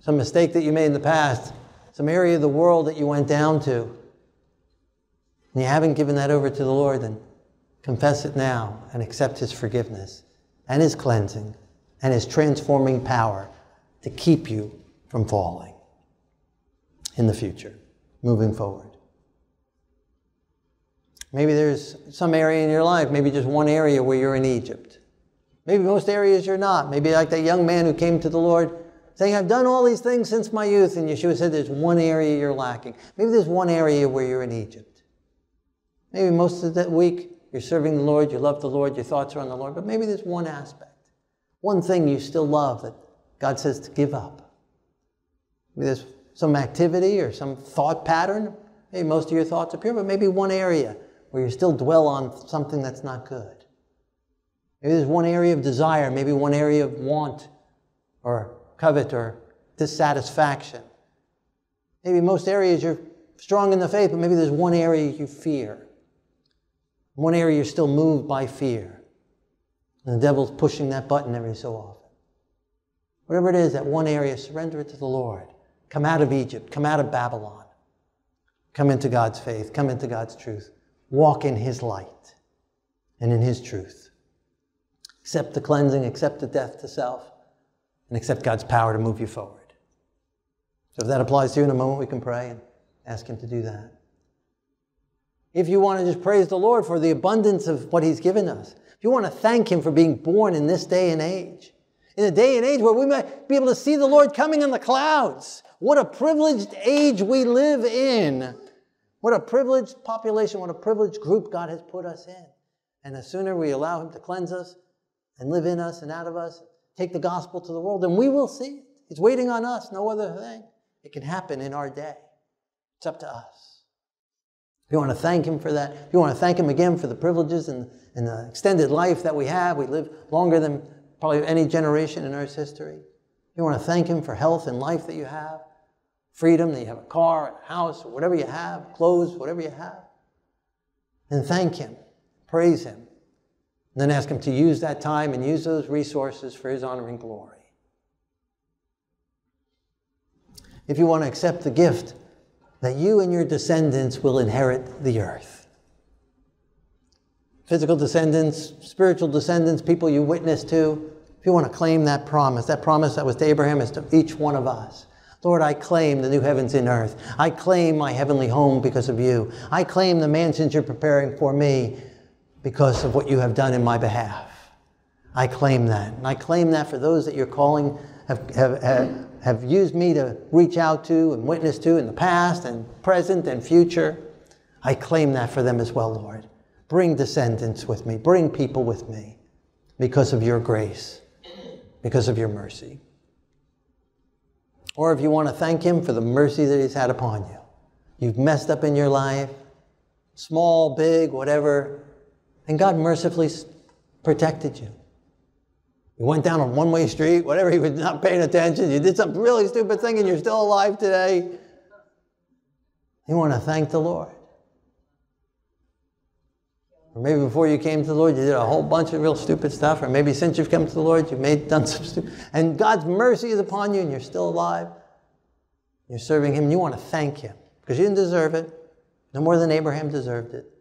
some mistake that you made in the past, some area of the world that you went down to, and you haven't given that over to the Lord, then confess it now and accept His forgiveness and His cleansing and His transforming power to keep you from falling in the future, moving forward. Maybe there's some area in your life, maybe just one area where you're in Egypt. Maybe most areas you're not. Maybe like that young man who came to the Lord saying, I've done all these things since my youth. And Yeshua said, There's one area you're lacking. Maybe there's one area where you're in Egypt. Maybe most of that week you're serving the Lord, you love the Lord, your thoughts are on the Lord, but maybe there's one aspect, one thing you still love that God says to give up. Maybe there's some activity or some thought pattern. Maybe most of your thoughts are pure, but maybe one area where you still dwell on something that's not good. Maybe there's one area of desire, maybe one area of want or covet or dissatisfaction. Maybe most areas you're strong in the faith, but maybe there's one area you fear. One area you're still moved by fear. And the devil's pushing that button every so often. Whatever it is, that one area, surrender it to the Lord. Come out of Egypt, come out of Babylon. Come into God's faith, come into God's truth. Walk in His light and in His truth. Accept the cleansing, accept the death to self, and accept God's power to move you forward. So if that applies to you in a moment, we can pray and ask Him to do that. If you want to just praise the Lord for the abundance of what He's given us, if you want to thank Him for being born in this day and age, in a day and age where we might be able to see the Lord coming in the clouds, what a privileged age we live in. What a privileged population, what a privileged group God has put us in. And the sooner we allow Him to cleanse us and live in us and out of us, take the gospel to the world, and we will see it. It's waiting on us, no other thing. It can happen in our day. It's up to us. If you want to thank Him for that, if you want to thank Him again for the privileges and, and the extended life that we have, we live longer than probably any generation in Earth's history. If you want to thank Him for health and life that you have, freedom, that you have a car, a house, whatever you have, clothes, whatever you have. And thank Him, praise Him, and then ask Him to use that time and use those resources for His honor and glory. If you want to accept the gift that you and your descendants will inherit the earth. Physical descendants, spiritual descendants, people you witness to, if you want to claim that promise, that promise that was to Abraham is to each one of us. Lord, I claim the new heavens and earth. I claim my heavenly home because of you. I claim the mansions you're preparing for me because of what you have done in my behalf. I claim that. And I claim that for those that you're calling have, have, have, have used me to reach out to and witness to in the past and present and future. I claim that for them as well, Lord. Bring descendants with me. Bring people with me because of your grace, because of your mercy. Or if you want to thank Him for the mercy that He's had upon you. You've messed up in your life, small, big, whatever, and God mercifully protected you. You went down a one way street, whatever, you were not paying attention, you did some really stupid thing and you're still alive today. You want to thank the Lord. Or maybe before you came to the Lord, you did a whole bunch of real stupid stuff. Or maybe since you've come to the Lord, you've made done some stupid. And God's mercy is upon you, and you're still alive. You're serving Him, you want to thank Him because you didn't deserve it, no more than Abraham deserved it.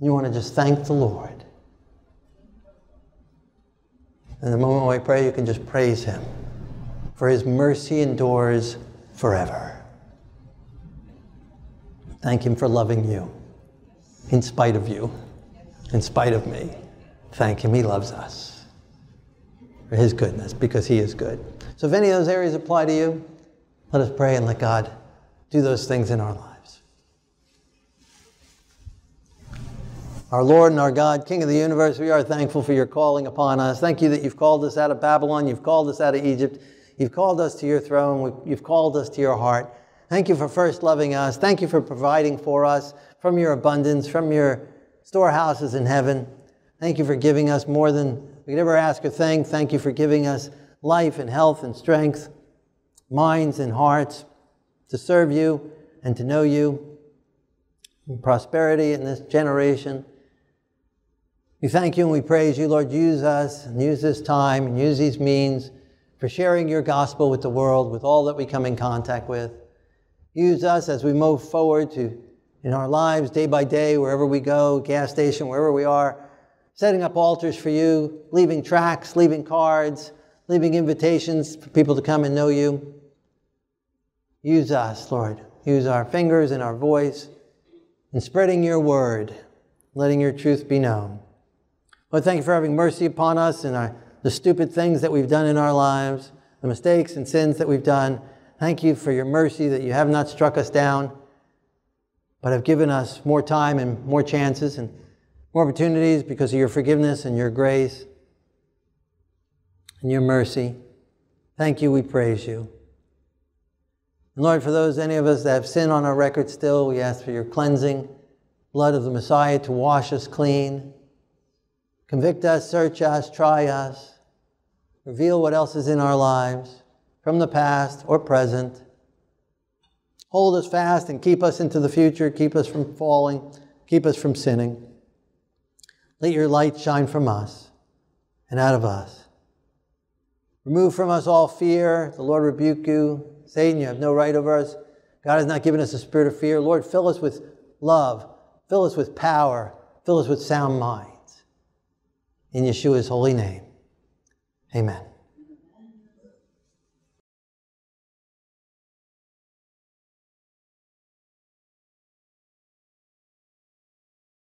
You want to just thank the Lord. And the moment I pray, you can just praise Him, for His mercy endures forever. Thank Him for loving you in spite of you, in spite of me. Thank Him, He loves us. for His goodness, because He is good. So if any of those areas apply to you, let us pray and let God do those things in our lives. Our Lord and our God, King of the universe, we are thankful for your calling upon us. Thank you that you've called us out of Babylon, you've called us out of Egypt, you've called us to your throne, you've called us to your heart. Thank you for first loving us. Thank you for providing for us from your abundance, from your storehouses in heaven. Thank you for giving us more than we could ever ask or think. Thank you for giving us life and health and strength, minds and hearts to serve you and to know you, and prosperity in this generation. We thank you and we praise you, Lord. Use us and use this time and use these means for sharing your gospel with the world, with all that we come in contact with. Use us as we move forward to in our lives day by day, wherever we go, gas station, wherever we are, setting up altars for you, leaving tracts, leaving cards, leaving invitations for people to come and know you. Use us, Lord. Use our fingers and our voice in spreading your word, letting your truth be known. Lord, thank you for having mercy upon us and our, the stupid things that we've done in our lives, the mistakes and sins that we've done. Thank you for your mercy that you have not struck us down but have given us more time and more chances and more opportunities because of your forgiveness and your grace and your mercy. Thank you, we praise you. And Lord, for those, any of us that have sin on our record still, we ask for your cleansing blood of the Messiah to wash us clean. Convict us, search us, try us, reveal what else is in our lives from the past or present hold us fast and keep us into the future, keep us from falling, keep us from sinning. Let your light shine from us and out of us. Remove from us all fear. The Lord rebuke you. Satan, you have no right over us. God has not given us a spirit of fear. Lord, fill us with love. Fill us with power. Fill us with sound minds. In Yeshua's holy name. Amen.